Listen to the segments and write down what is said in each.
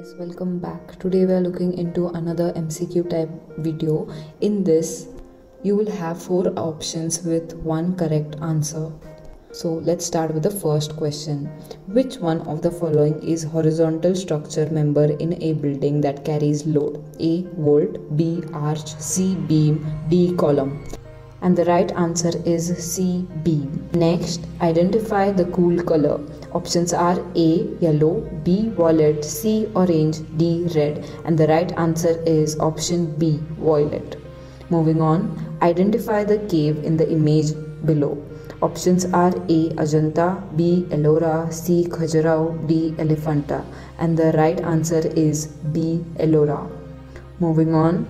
guys welcome back. Today we are looking into another mcq type video. In this you will have four options with one correct answer. So let's start with the first question. Which one of the following is horizontal structure member in a building that carries load? A vault b arch c beam d column and the right answer is C B. Next, identify the cool color. Options are A yellow, B violet, C orange, D red and the right answer is option B violet. Moving on, identify the cave in the image below. Options are A. Ajanta, B. Ellora, C. Khajuraho, D. Elephanta and the right answer is B. Ellora. Moving on,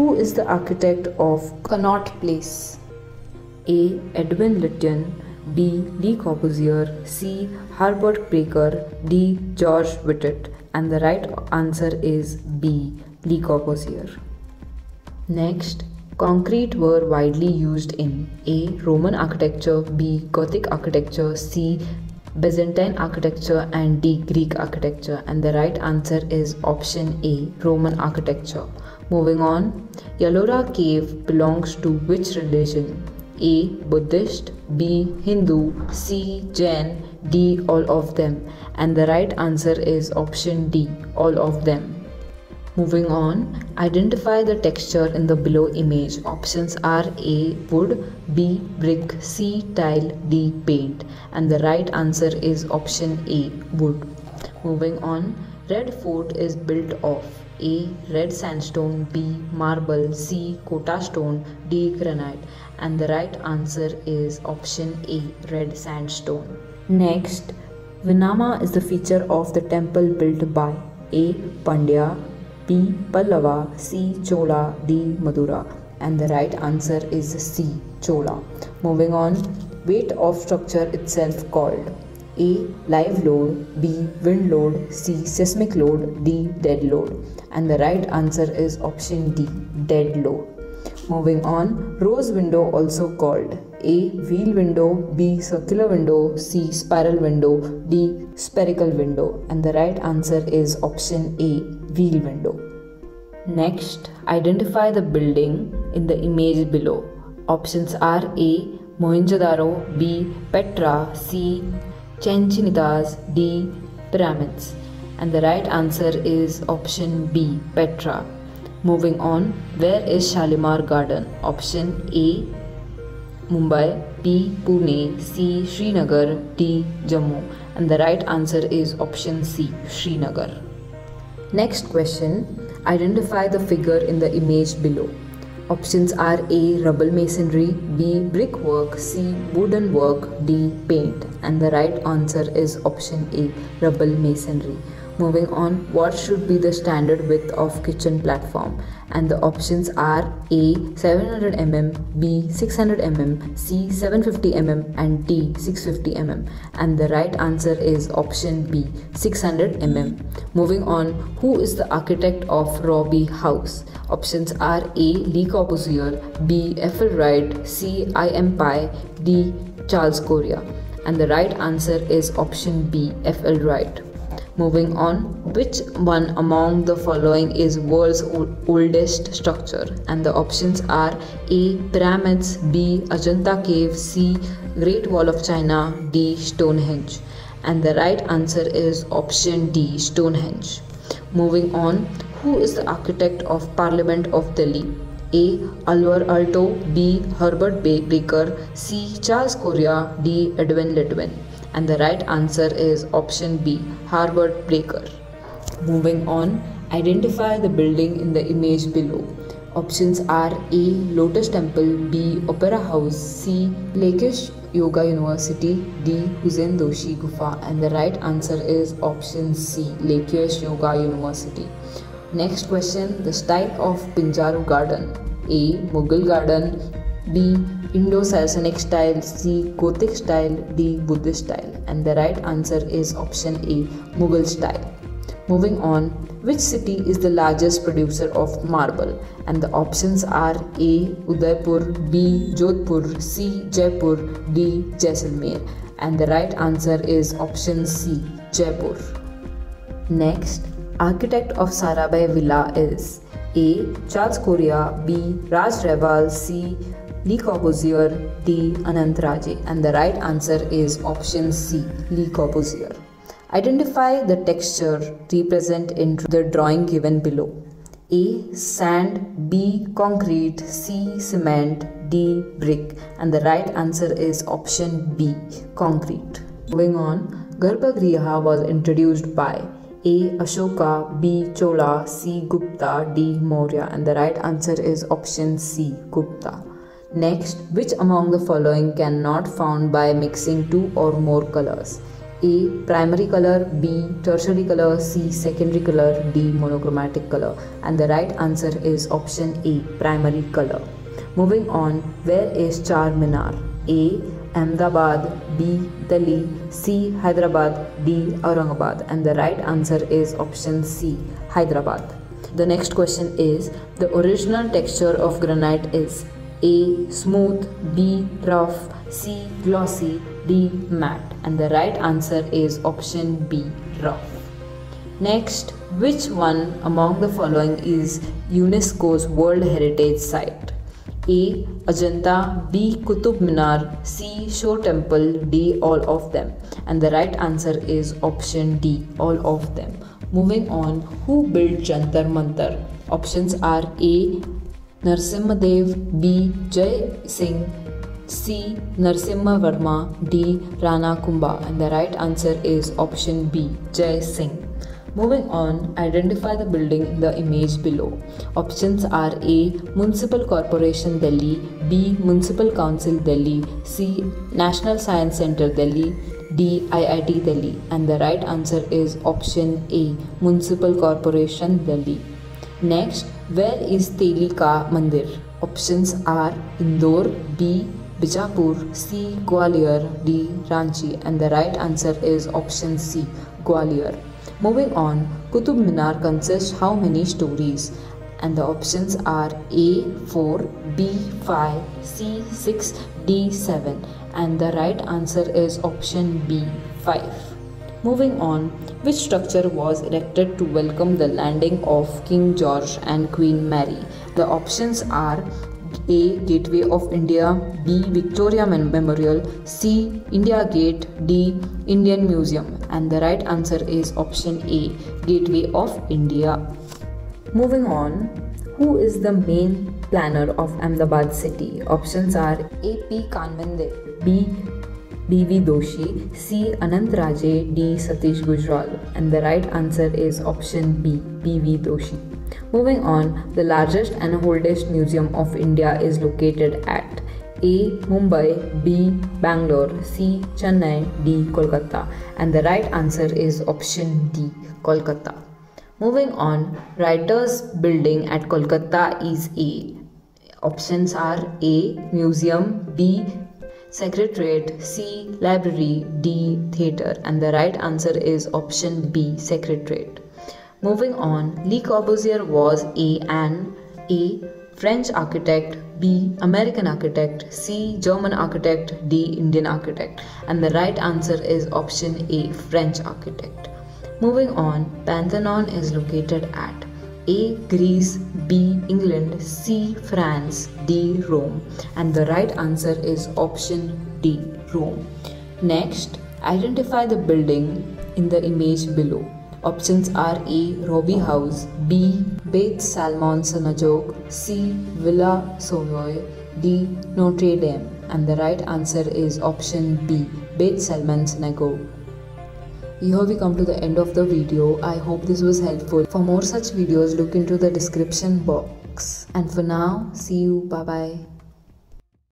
who is the architect of Connaught Place? A. Edwin Lutyens, B. Le Corbusier, C. Herbert Baker, D. George Wittet. And the right answer is B. Le Corbusier. Next, concrete were widely used in A. Roman architecture, B. Gothic architecture, C. Byzantine architecture and D. Greek architecture and the right answer is option A. Roman architecture. Moving on, Ellora cave belongs to which religion? A. Buddhist, B. Hindu, C. Jain, D. All of them. And the right answer is option D. All of them. Moving on, identify the texture in the below image. Options are A. Wood, B. Brick, C. Tile, D. Paint. And the right answer is option A. Wood. Moving on, Red Fort is built of A. Red sandstone, B. Marble, C. Kota stone, D. Granite. And the right answer is option A. Red sandstone. Next, Vimana is the feature of the temple built by A. Pandya, B. Pallava, C. Chola, D. Madura. And the right answer is C. Chola. Moving on, weight of structure itself called A. Live load, B. Wind load, C. Seismic load, D. Dead load. And the right answer is option D. Dead load. Moving on, rose window also called A. Wheel window, B. Circular window, C. Spiral window, D. Spherical window. And the right answer is option A. Wheel window. Next, identify the building in the image below. Options are A. Mohenjo-daro, B. Petra, C. Chichen Itzas, D. Pyramids. And the right answer is option B. Petra. Moving on, where is Shalimar Garden? Option A. Mumbai, B. Pune, C. Srinagar, D. Jammu. And the right answer is option C. Srinagar. Next question Identify the figure in the image below. Options are A. Rubble masonry, B. Brickwork, C. Wooden work, D. Paint. And the right answer is option A. Rubble masonry. Moving on, what should be the standard width of kitchen platform? And the options are A 700 mm, B 600 mm, C 750 mm, and D 650 mm. And the right answer is option B 600 mm. Moving on, who is the architect of Robie House? Options are A Le Corbusier, B Wright, C I M Pei, D Charles Correa. And the right answer is option B F.L. Wright. Moving on, which one among the following is world's oldest structure? And the options are A. Pyramids, B. Ajanta Cave, C. Great Wall of China, D. Stonehenge. And the right answer is option D. Stonehenge. Moving on, who is the architect of Parliament of Delhi? A. Alvar Aalto, B. Herbert Baker, C. Charles Correa, D. Edwin Lutyens and the right answer is option B Herbert Baker. Moving on, identify the building in the image below. Options are A. Lotus Temple, B. Opera House, C. Lakesh Yoga University, D. Husain Doshi Gufa, and the right answer is option C. Lakesh Yoga University. Next question The style of Pinjore Garden A. Mughal Garden, B. Indo-Saracenic style, C. Gothic style, D. Buddhist style. And the right answer is option A. Mughal style. Moving on, which city is the largest producer of marble? And the options are A. Udaipur, B. Jodhpur, C. Jaipur, D. Jaisalmer. And the right answer is option C. Jaipur. Next, architect of Sarabhai Villa is A. Charles Correa B. Raj Rewal C. Le Corbusier D. Anant Raje. And the right answer is option C. Le Corbusier. Identify the texture represent in the drawing given below. A. Sand B. Concrete C. Cement D. Brick and the right answer is option B. Concrete. Moving on, Garbhagriha was introduced by A. Ashoka, B. Chola, C. Gupta, D. Maurya, and the right answer is option C. Gupta. Next, which among the following cannot found by mixing two or more colors? A. Primary color, B. Tertiary color, C. Secondary color, D. Monochromatic color. And the right answer is option A. Primary color. Moving on, where is Char Minar? A. Ahmedabad, B. Delhi, C. Hyderabad, D. Aurangabad. And the right answer is option C. Hyderabad. The next question is the original texture of granite is A. Smooth, B. Rough, C. Glossy, D. Matte. And the right answer is option B. Rough. Next, which one among the following is UNESCO's World Heritage Site? A. Ajanta, B. Qutub Minar, C. Shore Temple, D. All of them. And the right answer is option D. All of them. Moving on, who built Jantar Mantar? Options are A. Narsimhadev, B. Jai Singh, C. Narsimha Varma, D. Rana Kumbha. And the right answer is option B. Jai Singh. Moving on, identify the building in the image below. Options are A. Municipal Corporation Delhi, B. Municipal Council Delhi, C. National Science Center Delhi, D. IIT Delhi. And the right answer is option A. Municipal Corporation Delhi. Next, where is Teli ka Mandir? Options are Indore, B. Bijapur, C. Gwalior, D. Ranchi. And the right answer is option C. Gwalior. Moving on, Qutub Minar consists how many stories? And the options are A4, B5, C6, D7 and the right answer is option B5. Moving on, which structure was erected to welcome the landing of King George and Queen Mary? The options are a. Gateway of India B. Victoria Memorial C. India Gate D. Indian Museum and the right answer is option A. Gateway of India. Moving on, who is the main planner of Ahmedabad city? Options are A. P. Kanvinde B. B.V. Doshi, C. Anant Raje, D. Satish Gujral. And the right answer is option B. B.V. Doshi. Moving on, the largest and oldest museum of India is located at A. Mumbai, B. Bangalore, C. Chennai, D. Kolkata. And the right answer is option D. Kolkata. Moving on, Writers Building at Kolkata is A. Options are A. Museum, B. Secretariat, C. Library, D. Theatre. And the right answer is option B. Secretariat. Moving on, Le Corbusier was A. an A. French architect, B. American architect, C. German architect, D. Indian architect. And the right answer is option A. French architect. Moving on, Pantheon is located at A. Greece, B. England, C. France, D. Rome. And the right answer is option D. Rome. Next, identify the building in the image below. Options are A. Robie House, B. Beth Sholom Synagogue, C. Villa Savoye, D. Notre Dame. And the right answer is option B. Beth Sholom Synagogue. Here we come to the end of the video. I hope this was helpful. For more such videos, look into the description box. And for now, see you. Bye bye.